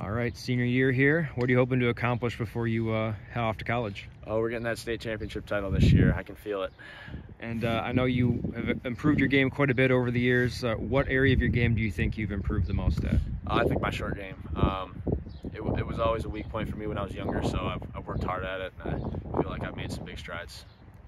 All right, senior year here. What are you hoping to accomplish before you uh, head off to college? Oh, we're getting that state championship title this year. I can feel it. And uh, I know you have improved your game quite a bit over the years. Uh, what area of your game do you think you've improved the most at? I think my short game. Um, it, it, was always a weak point for me when I was younger, so I've, I've, worked hard at it, and I feel like I've made some big strides.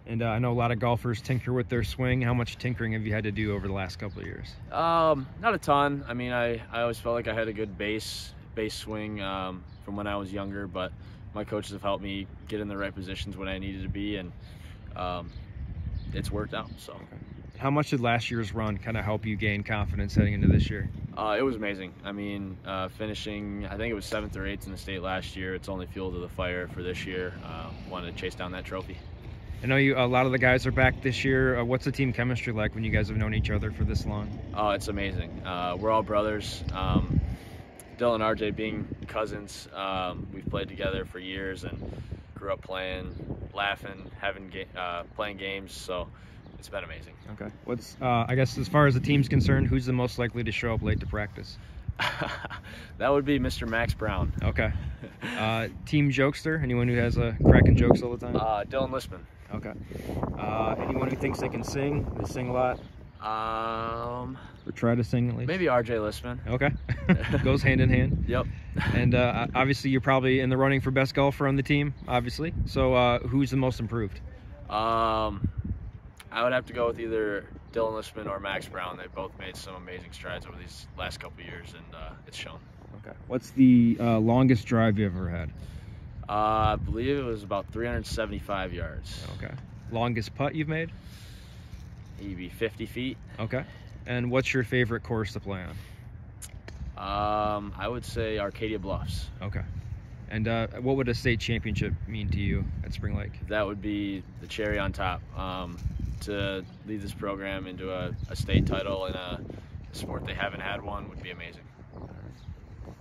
And uh, I know a lot of golfers tinker with their swing. How much tinkering have you had to do over the last couple of years? Um, not a ton. I mean, I, I always felt like I had a good base base swing um, from when I was younger, but my coaches have helped me get in the right positions when I needed to be, and um, it's worked out. So. Okay. How much did last year's run kind of help you gain confidence heading into this year? Uh, it was amazing. I mean, uh, finishing, I think it was seventh or eighth in the state last year. It's only fuel to the fire for this year. Uh, wanted to chase down that trophy. I know you. A lot of the guys are back this year. Uh, what's the team chemistry like when you guys have known each other for this long? Oh, it's amazing. Uh, we're all brothers. Um, Dylan and RJ being cousins, um, we've played together for years and grew up playing, laughing, having ga uh, playing games. So it's been amazing. Okay. What's uh, I guess as far as the team's concerned, who's the most likely to show up late to practice? that would be Mr. Max Brown. Okay. Uh, team jokester? Anyone who has a cracking jokes all the time? Uh, Dylan Listman. Okay. Uh, anyone who thinks they can sing? They sing a lot. Um, or try to sing at least. Maybe R.J. Listman. Okay, goes hand in hand. Yep. and uh, obviously, you're probably in the running for best golfer on the team. Obviously, so uh, who's the most improved? Um, I would have to go with either Dylan Listman or Max Brown. They both made some amazing strides over these last couple years, and uh, it's shown. Okay. What's the uh, longest drive you ever had? Uh, I believe it was about 375 yards. Okay. Longest putt you've made? Maybe 50 feet. Okay. And what's your favorite course to play on? Um, I would say Arcadia Bluffs. Okay. And uh, what would a state championship mean to you at Spring Lake? That would be the cherry on top. Um, to lead this program into a, a state title in a sport they haven't had one would be amazing.